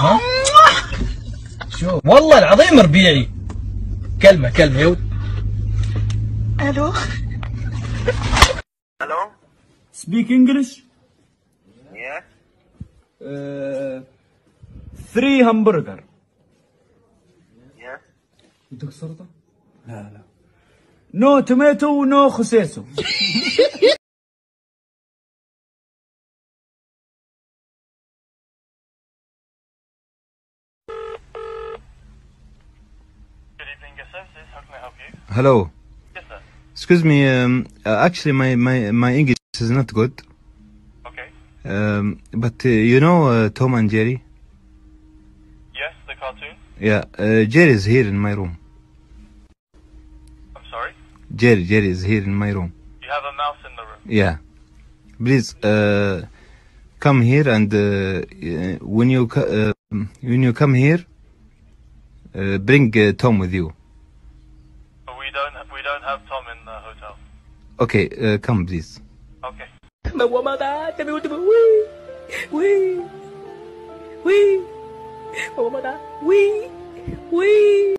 آه. شوف والله العظيم ربيعي. كلمة كلمة يا ود. ألو؟ ألو؟ سبيك انجلش ثري همبرجر بدك سلطة؟ لا لا. نو توميتو ونو خسيسو services. How can I help you? Hello. Yes, sir. Excuse me. Um, uh, actually, my, my, my English is not good. Okay. Um, but uh, you know uh, Tom and Jerry? Yes, the cartoon. Yeah. Uh, Jerry is here in my room. I'm sorry. Jerry, Jerry is here in my room. You have a mouse in the room. Yeah. Please uh, come here and uh, uh, when you uh, when you come here, uh, bring uh, Tom with you. But we don't we don't have Tom in the hotel. Okay. Uh, come please. Okay. Me voy a matar, te mi último. Uy, uy, uy. Me voy a matar. Uy, uy.